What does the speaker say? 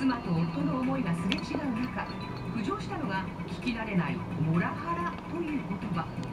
妻と夫の思いがすれ違う中浮上したのが聞き慣れないモラハラという言葉。